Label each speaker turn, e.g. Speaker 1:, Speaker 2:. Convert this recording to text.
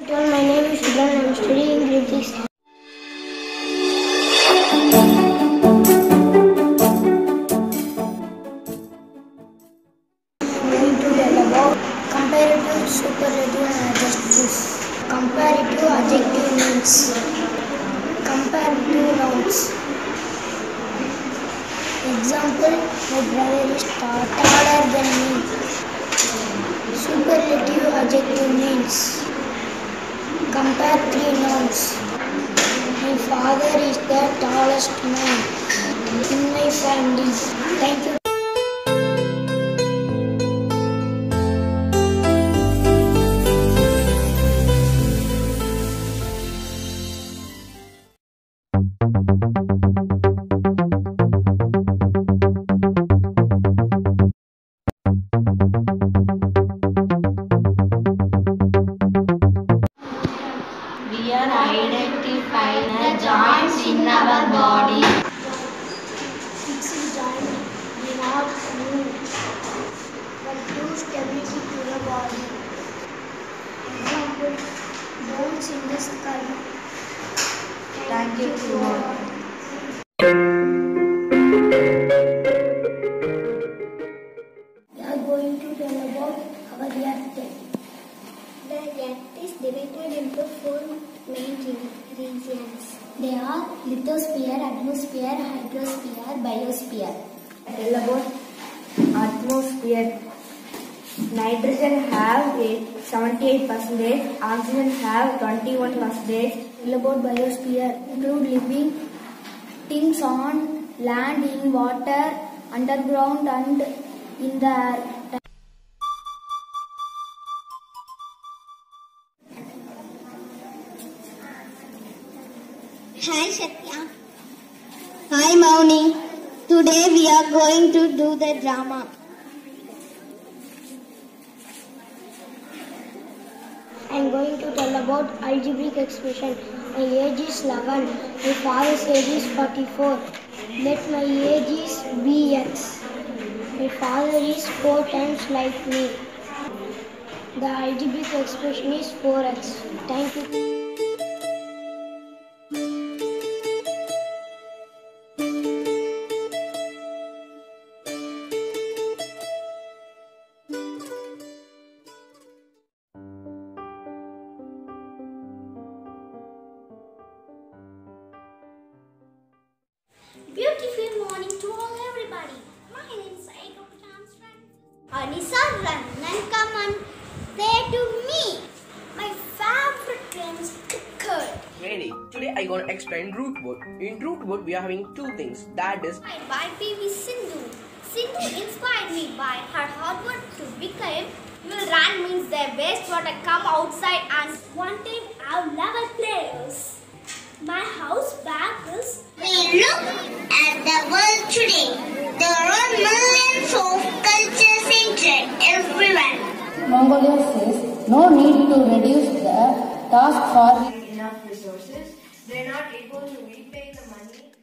Speaker 1: My name is Shubhan. I'm studying grade 6. going to tell about comparative, superlative and adjectives. Comparative adjective means comparative nouns. Example, my brother is tall, taller than me. Superlative adjective means compare My father is the tallest man in my family. Thank you.
Speaker 2: Joints in our body.
Speaker 1: Fixed joint do not move but give stability to the body. Example, bones in the skull.
Speaker 2: Thank you.
Speaker 1: The earth is divided into four main regions. They are lithosphere, atmosphere, hydrosphere, biosphere.
Speaker 3: tell about atmosphere. Nitrogen have a 78 percentage, oxygen have 21 percentage.
Speaker 1: Tell about biosphere. Include living things on land, in water, underground and in the air.
Speaker 4: Hi Shatya. Hi Mauni. Today we are going to do the drama.
Speaker 1: I am going to tell about algebraic expression. My age is 11. My father's age is 44. Let my age is bx. My father is 4 times like me. The algebraic expression is 4x. Thank you.
Speaker 5: Gonna explain root word. In root word we are having two things. That is
Speaker 4: by PV Sindhu. Sindhu inspired me by her hard work to become. Will run means their wastewater come outside and one wanting our level players. My house back is.
Speaker 6: We look at the world today. There are millions of culture centered everywhere.
Speaker 7: Mongolia says no need to reduce the task for
Speaker 2: Enough resources. They're not able to repay the money